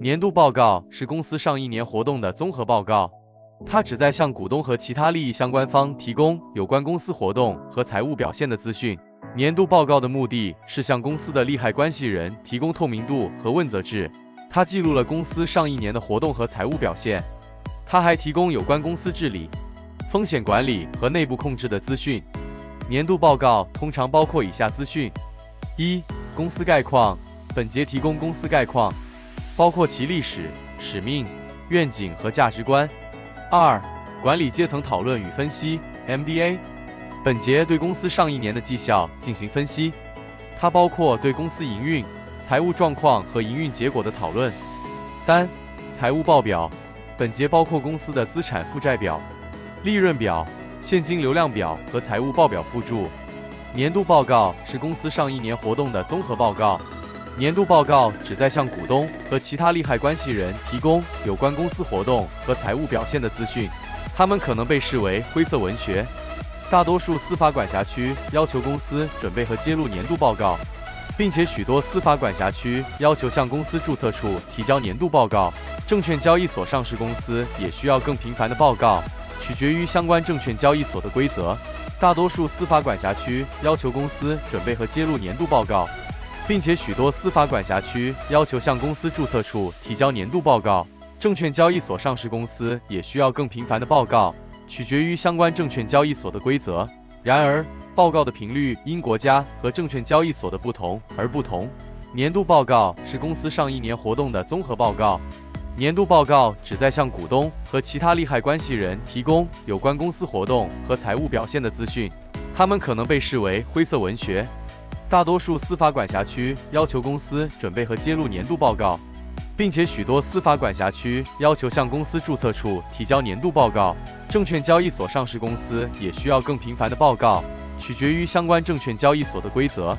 年度报告是公司上一年活动的综合报告，它旨在向股东和其他利益相关方提供有关公司活动和财务表现的资讯。年度报告的目的是向公司的利害关系人提供透明度和问责制，它记录了公司上一年的活动和财务表现。它还提供有关公司治理、风险管理和内部控制的资讯。年度报告通常包括以下资讯：一、公司概况，本节提供公司概况，包括其历史、使命、愿景和价值观。二、管理阶层讨论与分析 （MDA），本节对公司上一年的绩效进行分析，它包括对公司营运、财务状况和营运结果的讨论。三、财务报表，本节包括公司的资产负债表、利润表。现金流量表和财务报表附注。年度报告是公司上一年活动的综合报告。年度报告旨在向股东和其他利害关系人提供有关公司活动和财务表现的资讯，他们可能被视为灰色文学。大多数司法管辖区要求公司准备和揭露年度报告，并且许多司法管辖区要求向公司注册处提交年度报告。证券交易所上市公司也需要更频繁的报告。取决于相关证券交易所的规则，大多数司法管辖区要求公司准备和揭露年度报告，并且许多司法管辖区要求向公司注册处提交年度报告。证券交易所上市公司也需要更频繁的报告，取决于相关证券交易所的规则。然而，报告的频率因国家和证券交易所的不同而不同。年度报告是公司上一年活动的综合报告。年度报告旨在向股东和其他利害关系人提供有关公司活动和财务表现的资讯，他们可能被视为灰色文学。大多数司法管辖区要求公司准备和揭露年度报告，并且许多司法管辖区要求向公司注册处提交年度报告。证券交易所上市公司也需要更频繁的报告，取决于相关证券交易所的规则。